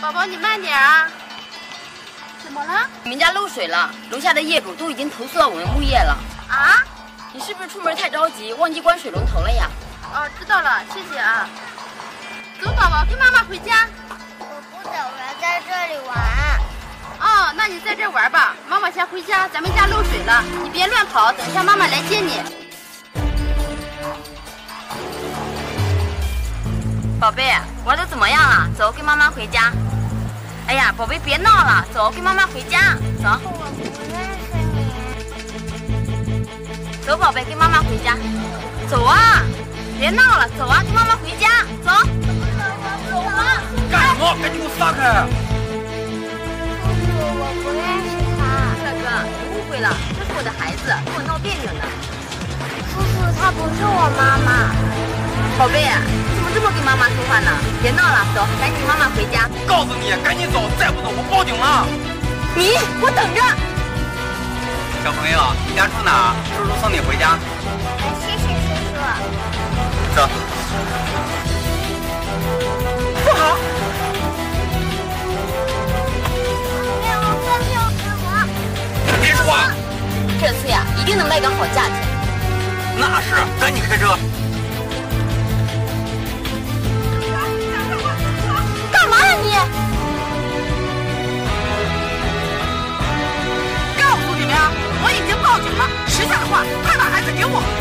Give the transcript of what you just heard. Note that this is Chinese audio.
宝宝，你慢点啊！怎么了？你们家漏水了，楼下的业主都已经投诉到我们物业了。啊？你是不是出门太着急，忘记关水龙头了呀？哦，知道了，谢谢啊。走，宝宝，跟妈妈回家。我不走，我要在这里玩。哦，那你在这玩吧，妈妈先回家，咱们家漏水了，你别乱跑，等一下妈妈来接你。宝贝，玩的怎么样了？走，跟妈妈回家。哎呀，宝贝，别闹了，走，跟妈妈回家。走。我不认识你。走，宝贝，跟妈妈回家。走啊！别闹了，走啊，跟妈妈回家。走。走啊！干什么？赶紧给我撒开！叔叔，我不认识他。大哥，你误会了，这是我的孩子，跟我闹别扭呢。叔叔，她不是我妈妈。宝贝，怎么跟妈妈说话呢？别闹了，走，赶紧妈妈回家。告诉你，赶紧走，再不走我报警了。你，我等着。小朋友，你家住哪？叔叔送你回家。谢谢叔叔。走。不好！我！别说话。这次呀，一定能卖个好价钱。那是，赶紧开车。给我。